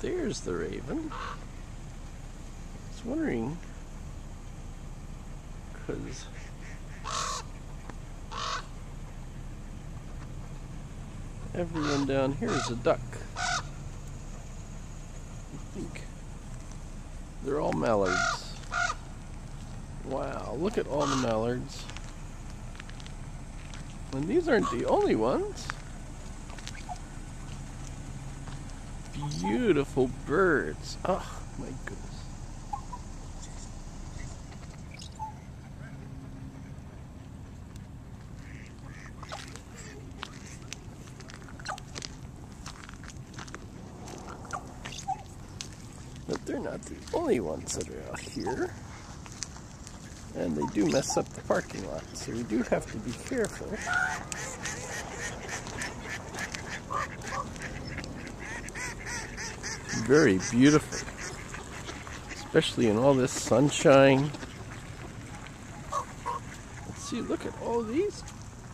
There's the raven. I was wondering, because everyone down here is a duck. I think they're all mallards. Wow, look at all the mallards. And these aren't the only ones. Beautiful birds. Oh my goodness. But they're not the only ones that are out here. And they do mess up the parking lot, so we do have to be careful. Very beautiful, especially in all this sunshine. Let's see, look at all these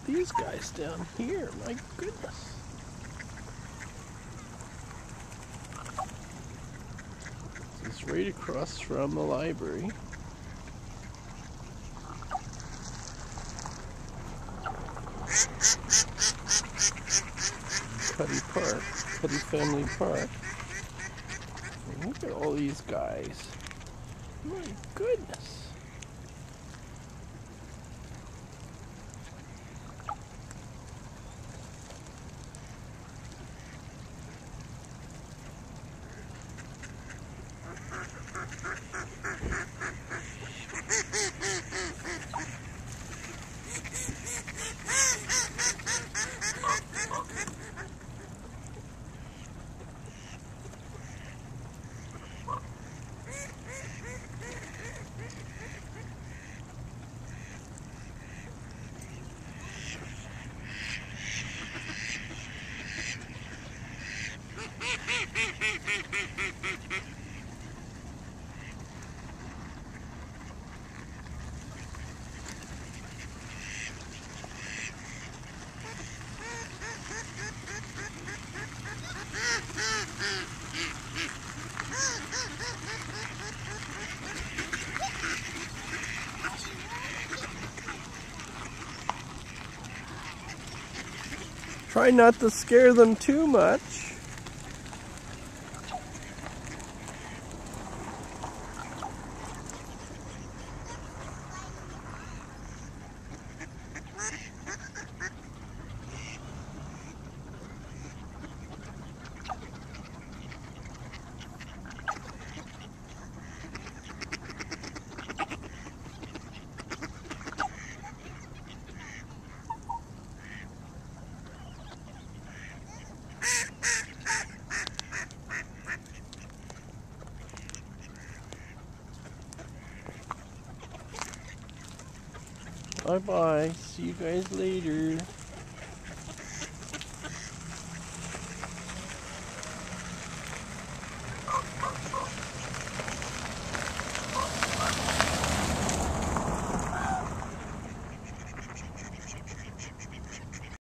these guys down here. My goodness. This is right across from the library. Cuddy Park, Cuddy Family Park. Look at all these guys. My goodness. Try not to scare them too much. Bye bye. See you guys later.